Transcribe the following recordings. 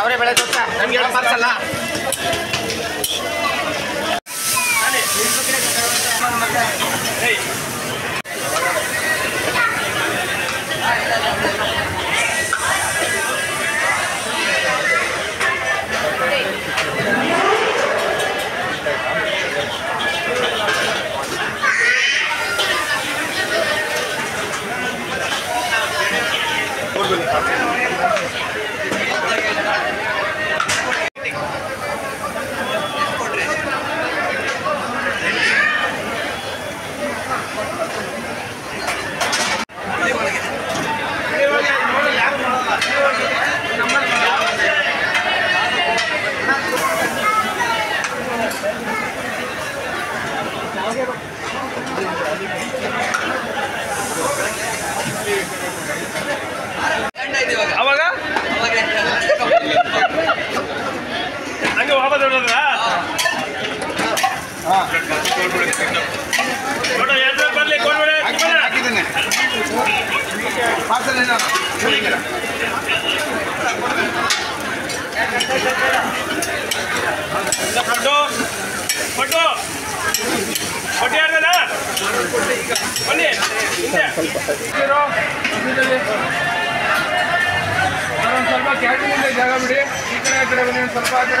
ಅವರೇ ಬೆಳೆ ತೋರ್ಸ. ನಮ್ಗೆ ಹೇಳೋ ಪಾರ್ಸಲ್ಲ に勝てる。ಸ್ವಲ್ಪ ಕ್ಯಾಟಿನಿಂದ ಜಾಗ ಬಿಡಿ. అక్కడ నేను సరిపడా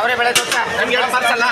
ಅವರೇ ಬೆಳೆ ತೋರ್ಸ ನಮ್ಗೆ ಪಾರ್ಸಲ್ಲ